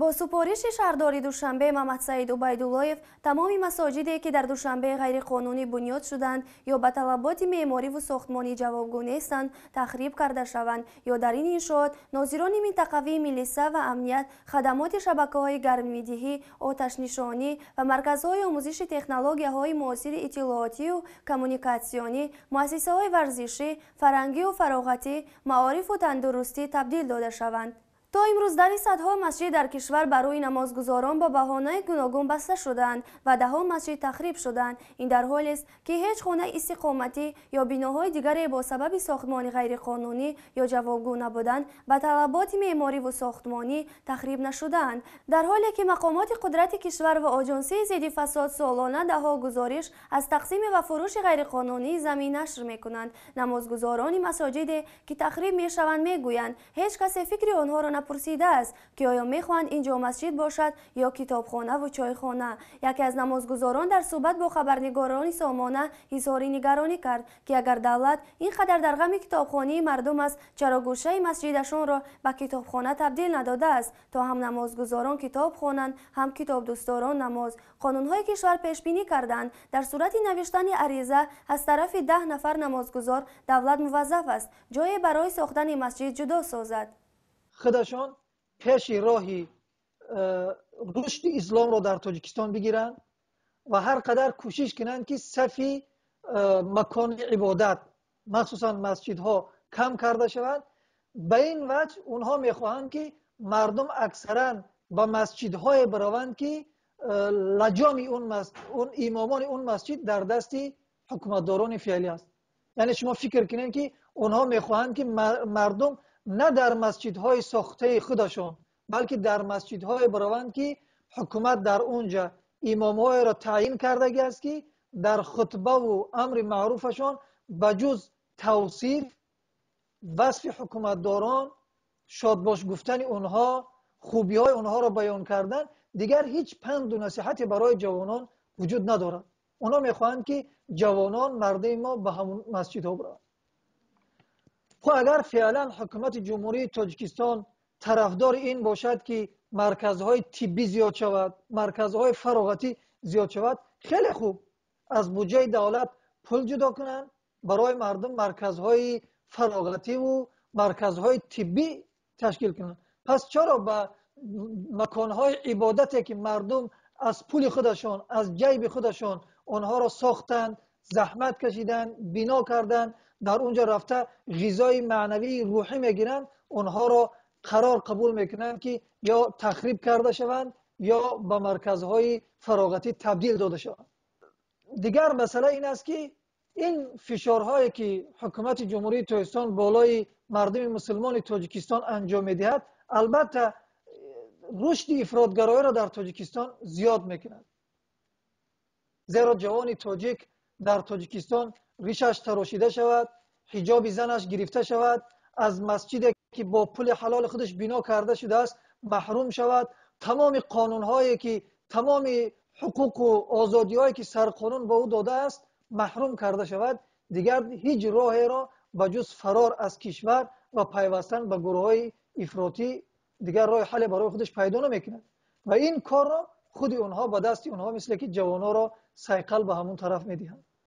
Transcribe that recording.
бо супориши шаҳрдори душанбе маҳмадсаид убайдуллоев тамоми масоҷиде ки дар душанбе ғайриқонунӣ бунёд шуданд ё ба талаботи меъмориву сохтмонӣ ҷавобгӯ нестанд тахриб карда шаванд ё дар ин иншоот нозирони минтақавии милиса ва амният хадамоти шабакаҳои гармидиҳӣ оташнишонӣ ва марказҳои омӯзиши технологияҳои муосири иттилоотию коммуникатсионӣ муассисаҳои варзишӣ фарҳангию фароғатӣ маорифу тандурустӣ табдил дода шаванд то имрӯз дари садҳо масҷид дар кишвар барои намозгузорон бо баҳонаи гуногун баста шуданд ва даҳо масҷид тахриб шуданд. Ин дар ҳолест ки ҳеҷ хонаи истиқоматӣ ё биноҳои дигаре бо сабаби сохтмони ғайриқонунӣ ё ҷавобгӯ набудан ба талаботи меъмориву сохтмонӣ тахриб нашудаанд дар ҳоле ки мақомоти қудрати кишвар ва оҷонсии зидди фасод солона даҳо гузориш аз тақсиме ва фурӯши ғайриқонунии замин нашр мекунанд. Намозгузорони масоҷиде ки тахриб мешаванд мегӯянд ҳеҷ касе фикри онҳоро напурсидааст ки оё мехоҳанд ин ҷо масҷид бошад ё китобхонаву чойхона. Яке аз намозгузорон дар суҳбат бо хабарнигорони сомона изҳори нигаронӣ кард ки агар давлат ин қадар дар ғами китобхонии мардум аст. Чаро гӯшаи масҷидашонро ба китобхона табдил надодааст то ҳам намозгузорон китоб хонанд ҳам китобдӯстдорон намоз. Қонунҳои кишвар пешбинӣ карданд. Дар сурати навиштани ариза аз тарафи даҳ нафар намозгузор давлат муваззаф аст ҷое барои сохтани масҷид ҷудо созад خودشان پیش راهی رشد اسلام را در تاجیکستان بگیرند و هر قدر کوشش کنند که صفی مکان عبادت مخصوصا مسجدها کم کرده شوند به این وجه اونها می‌خواهند که مردم اکثرا به مسجدهای بروند که لجام اون, اون امامان اون مسجد در دست حکومتداران فعلی است. یعنی شما فکر کنید که اونها می‌خواهند که مردم نه در مسجدهای ساخته خودشان بلکه در مسجدهای بروند که حکومت در اونجا امامهای را تعیین کرده است که در خطبه و امر معروفشان بجز توصیف وصف حکومتداران شادباش گفتن اونها خوبی های اونها را بیان کردن دیگر هیچ پند و نصیحتی برای جوانان وجود ندارد. اونا می‌خواهند که جوانان مردم ما به همون مسجد ها برند. خو اگر فعلا حکومت جمهوری تاجکستان طرفدار این باشد که مرکزهای تیبی زیاد شود مرکزهای فراغتی زیاد شود خیلی خوب. از بودجه دولت پول جدا کنند برای مردم مرکزهای فراغتی و مرکزهای تیبی تشکیل کنند پس چرا به مکانهای عبادتی که مردم از پول خودشان از جیب خودشان آنها را ساختند زحمت کشیدند بنا کردند در اونجا رفته غذای معنوی روحی می‌گیرن اونها را قرار قبول می‌کنن که یا تخریب کرده شوند یا به مرکزهای فراغتی تبدیل داده شوند دیگر مسئله این است که این فشارهایی که حکومت جمهوری تاجیکستان بالای مردم مسلمان تاجیکستان انجام می‌دهد البته رشد افرادگرایی را در تاجیکستان زیاد می‌کند زیرا جوان تاجیک در تاجیکستان ریشش تراشیده شود حجاب زنش گرفته شود از مسجد که با پول حلال خودش بنا کرده شده است محروم شود. تمام قانون هایی که تمام حقوق و آزادی هایی که سرقانون به او داده است محروم کرده شود. دیگر هیچ راهی را به جز فرار از کشور و پیوستن به گروه های افراطی دیگر راه حل برای خودش پیدا نمی‌کند. و این کار را خود اونها به دست اونها مثل که جوانها را سیقل به همون طرف می‌دهند.